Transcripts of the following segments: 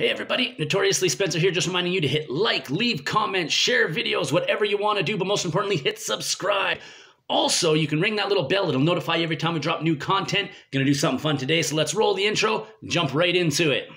Hey everybody, Notoriously Spencer here, just reminding you to hit like, leave comments, share videos, whatever you want to do, but most importantly, hit subscribe. Also, you can ring that little bell, it'll notify you every time we drop new content. Gonna do something fun today, so let's roll the intro, jump right into it.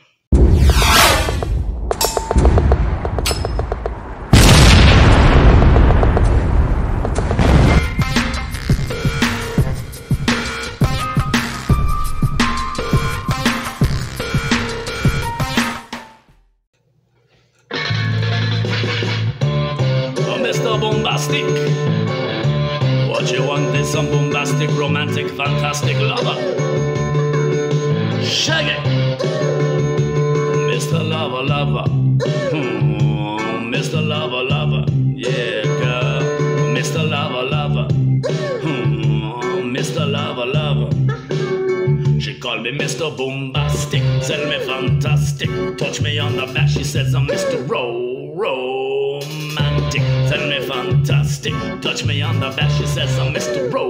Mr. Boombastic. What you want is some bombastic, romantic, fantastic lover. Shaggy. Mr. Lover, lover. Hmm, Mr. Lover, lover. Yeah, girl. Mr. Lover, lover. Hmm, Mr. Lover, lover. She called me Mr. Boombastic, tell me fantastic. Touch me on the back, she says I'm Mr. Ro Romantic. Tell me fantastic. Touch me on the back, she says I'm Mr. Ro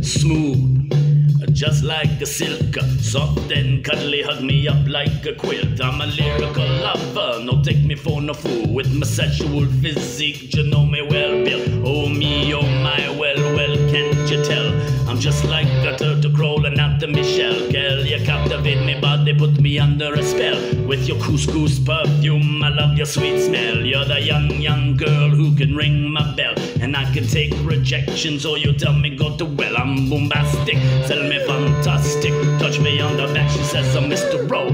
Smooth. Just like a silk, soft and cuddly, hug me up like a quilt. I'm a lyrical lover, no take me for no fool. With my sexual physique, you know me well, Bill. Oh me, oh my, well, well, can't you tell? I'm just like a turtle crawling out the Michelle. Captivate me body, put me under a spell. With your couscous perfume, I love your sweet smell. You're the young, young girl who can ring my bell. And I can take rejection, so you tell me go to well. I'm bombastic, tell me fantastic. Touch me on the back, she says I'm Mr. Ro,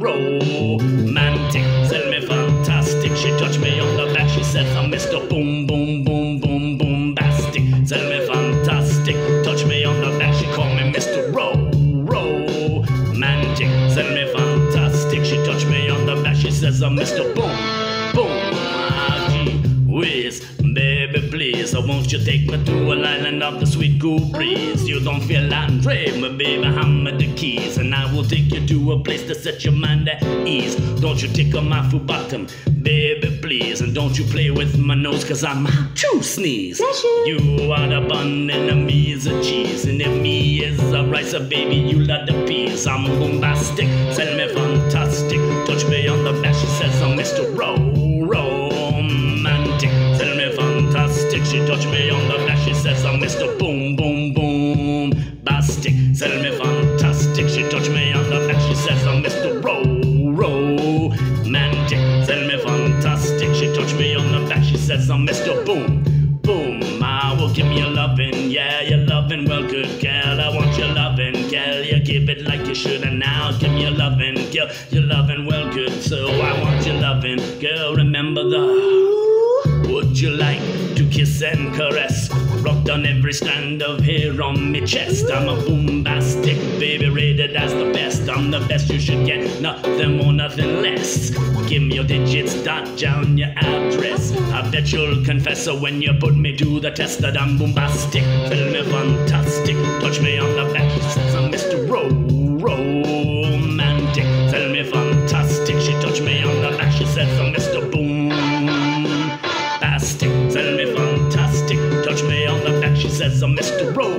romantic. Tell me fantastic, she touch me on the back, she says oh, I'm Mr. Boom, boom, boom, boom, bombastic. Tell me fantastic, touch me on the back, she call me Mr. Ro, says uh, I'm Mr. Boom, boom, gee whiz. Baby, please, so won't you take me to an island of the sweet cool breeze? You don't feel I'm brave, but baby, hammer the keys, and I will take you to a place to set your mind at ease. Don't you tickle my foot bottom, baby, please, and don't you play with my nose, cause I'm to sneeze. You are the bun and me is a cheese, and if me is a rice, a baby, you love the peas. I'm bombastic, send me fantastic, touch me on the back, she says I'm Mr. Ro, romantic. Tell me fantastic. She touch me on the back. She says I'm Mr. Boom Boom Boom Bastic. Tell me fantastic. She touch me on the back. She says I'm Mr. Ro Romantic. Tell me fantastic. She touch me on the back. She says I'm Mr. Boom. Should, and now give me your loving, girl. You're loving well, good. So I want your loving, girl. Remember the. Would you like to kiss and caress? Rock down every strand of hair on me chest. I'm a bombastic baby, rated as the best. I'm the best you should get, nothing more, nothing less. Give me your digits, dot down your address. I bet you'll confess so when you put me to the test that I'm bombastic. Tell me fantastic, touch me on the back. Bastic, tell me fantastic. Touch me on the back, she says I'm Mr. Ro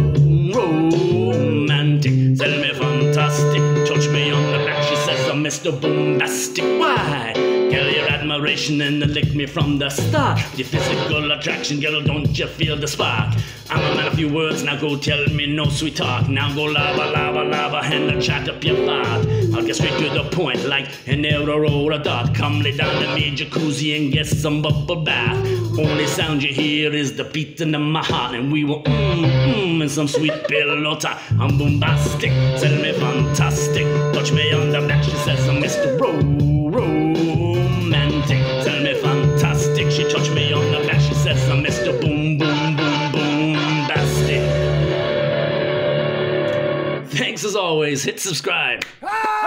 Romantic. Tell me fantastic. Touch me on the back, she says I'm Mr. Boombastic. Why? Girl, your admiration and the lick me from the start. Your physical attraction, girl, don't you feel the spark? I'm a man of few words, now go tell me no sweet talk. Now go lava, lava, lava, and chat up your fart. I'll get straight to the point like an arrow or a dot. Come lay down in me jacuzzi and get some bubble bath. Only sound you hear is the beating of my heart, and we will mmm, mmm, in some sweet pillow talk. I'm bombastic, tell me fantastic. Touch me on the back, she says I'm Mr. Ro always. Hit subscribe. Ah!